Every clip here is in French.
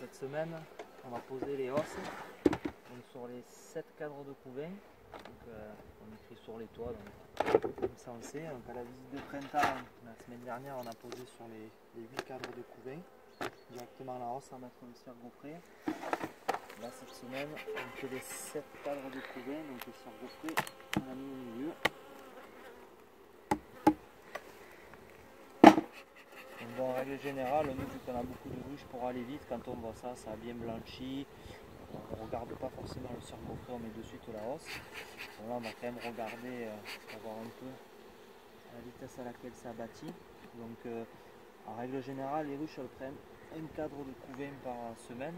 cette semaine, on va poser les hausses donc sur les 7 cadres de couvain. Donc, euh, on écrit sur les toits, donc, comme ça on sait. Donc, à la visite de printemps, la semaine dernière, on a posé sur les, les 8 cadres de couvain, directement la hausse à mettre cire gaufré. Là, cette semaine, on fait les 7 cadres de couvain, donc le cire gaufré, on a mis au milieu. Donc, bon, en règle générale, nous, vu qu'on a beaucoup de pour aller vite, quand on voit ça, ça a bien blanchi. On ne regarde pas forcément le cire gaufré, on met de suite la hausse. Là, on va quand même regarder euh, voir un peu la vitesse à laquelle ça bâtit. Donc, euh, en règle générale, les ruches elles prennent un cadre de couvain par semaine.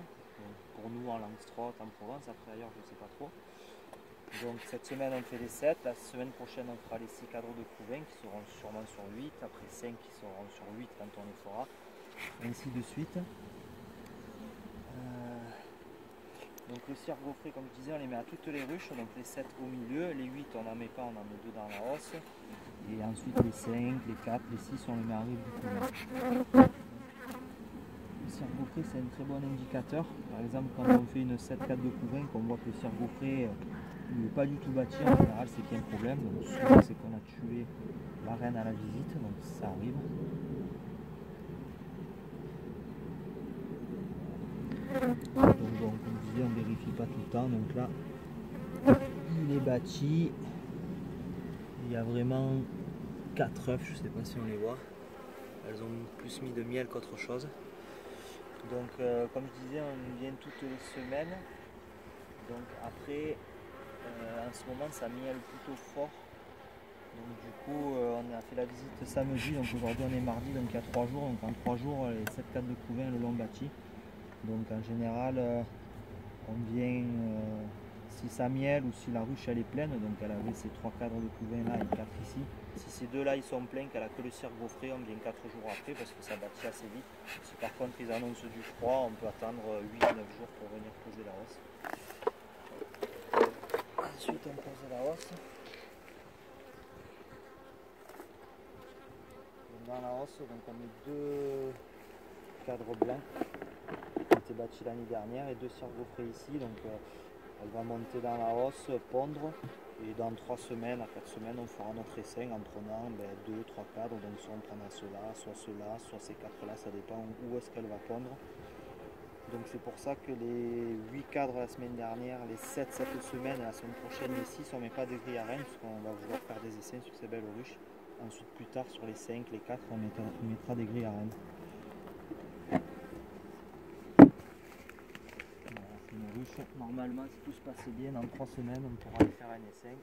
Pour nous, en Langstroth, en Provence, après ailleurs, je ne sais pas trop. Donc, cette semaine, on fait les 7. La semaine prochaine, on fera les 6 cadres de couvain qui seront sûrement sur 8. Après 5 qui seront sur 8 quand on les fera. Ainsi de suite. Euh, donc le cire gaufré, comme je disais, on les met à toutes les ruches, donc les 7 au milieu, les 8 on n'en met pas, on en met 2 dans la hausse, et ensuite les 5, les 4, les 6 on les met à rive du couvain. Le cire gaufré c'est un très bon indicateur, par exemple quand on fait une 7-4 de couvain, qu'on voit que le cire gaufré n'est pas du tout bâti, en général c'est qu'il y a un problème, donc souvent c'est qu'on a tué la reine à la visite, donc ça arrive. Donc, bon, comme je disais, on ne vérifie pas tout le temps. Donc là, il est bâti. Il y a vraiment 4 œufs, je ne sais pas si on les voit. Elles ont plus mis de miel qu'autre chose. Donc, euh, comme je disais, on vient toutes les semaines. Donc après, euh, en ce moment, ça miel plutôt fort. Donc du coup, euh, on a fait la visite samedi, donc aujourd'hui on est mardi, donc il y a 3 jours. Donc en 3 jours, les 7 4 de couvain le long bâti. Donc en général, euh, on vient, euh, si ça miel ou si la ruche elle est pleine, donc elle avait ces trois cadres de couvain là et quatre ici. Si ces deux là ils sont pleins, qu'elle a que le cire gaufré, on vient 4 jours après parce que ça bâtit assez vite. Si par contre ils annoncent du froid, on peut attendre 8-9 jours pour venir poser la hausse. Ensuite on pose la hausse. Dans la hausse, on met deux cadres blancs été bâti l'année dernière et deux cires gaufrées ici. Donc euh, elle va monter dans la hausse, pondre. Et dans 3 semaines à 4 semaines, on fera notre essai en prenant 2, ben, 3 cadres. Donc soit on prendra ceux-là, soit ceux-là, soit ces 4-là, ça dépend où est-ce qu'elle va pondre. Donc c'est pour ça que les 8 cadres la semaine dernière, les 7 cette semaine et la semaine prochaine les 6, on ne met pas de grille à reine parce qu'on va vouloir faire des essais sur ces belles ruches. Ensuite plus tard sur les 5, les 4, on mettra, on mettra des grilles à reine. Normalement, si tout se passe bien, dans trois semaines, on pourra aller faire un essai.